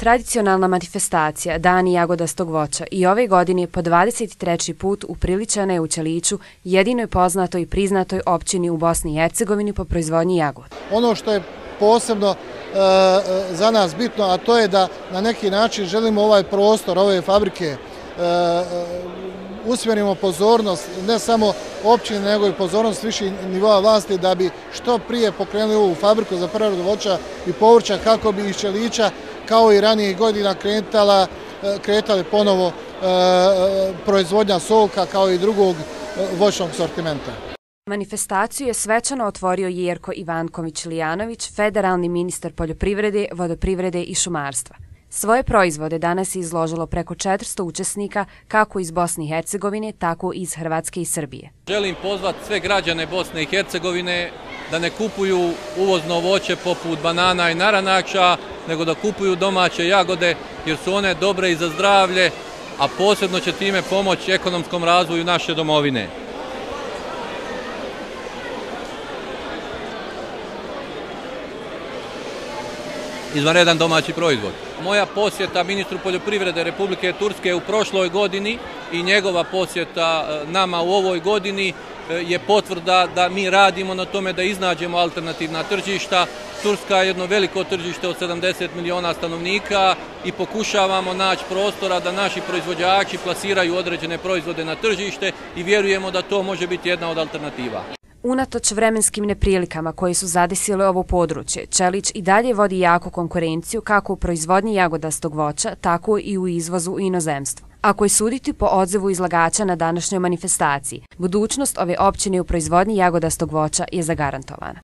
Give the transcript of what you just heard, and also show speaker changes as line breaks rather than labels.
Tradicionalna manifestacija Dani jagodastog voća i ove godine po 23. put upriličana je u Ćeliću, jedinoj poznatoj i priznatoj općini u Bosni i Hercegovini po proizvodnji jagoda.
Ono što je posebno e, e, za nas bitno, a to je da na neki način želimo ovaj prostor, ove fabrike, e, e usmjerimo pozornost ne samo općine, nego i pozornost viših nivoa vlasti da bi što prije pokrenuli ovu fabriku za preradu voća i povrća kako bi iz Čelića kao i ranijih godina kretala, e, kretali ponovo e, e, proizvodnja soka kao i drugog voćnog sortimenta.
Manifestaciju je svečano otvorio Jerko Ivanković-Lijanović, federalni ministar poljoprivrede, vodoprivrede i šumarstva. Svoje proizvode danas je izložilo preko 400 učesnika kako iz Bosne i Hercegovine, tako i iz Hrvatske i Srbije.
Želim pozvati sve građane Bosne i Hercegovine da ne kupuju uvozno voće poput banana i naranača, nego da kupuju domaće jagode jer su one dobre i za zdravlje, a posebno će time pomoći ekonomskom razvoju naše domovine. Izvanredan domaći proizvod. Moja posjeta ministru poljoprivrede Republike Turske u prošloj godini i njegova posjeta e, nama u ovoj godini e, je potvrda da mi radimo na tome da iznađemo alternativna tržišta. Turska je jedno veliko tržište od 70 miliona stanovnika i pokušavamo naći prostora da naši proizvođači plasiraju određene proizvode na tržište i vjerujemo da to može biti jedna od alternativa.
Unatoč vremenskim neprilikama koje su zadesile ovo područje, Čelić i dalje vodi jako konkurenciju kako u proizvodnji jagodastog voća, tako i u izvozu u inozemstvu. Ako je suditi po odzevu izlagača na današnjoj manifestaciji, budućnost ove općine u proizvodnji jagodastog voća je zagarantovana.